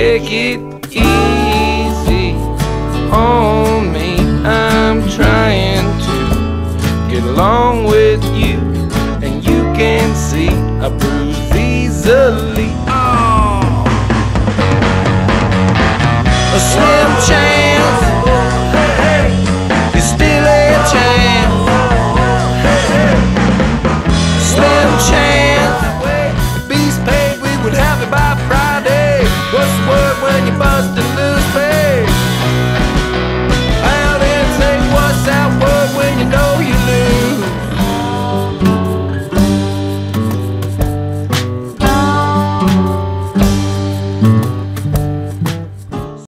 take it easy on me. I'm trying to get along with you, and you can see I bruise easily. Oh. A slim chance.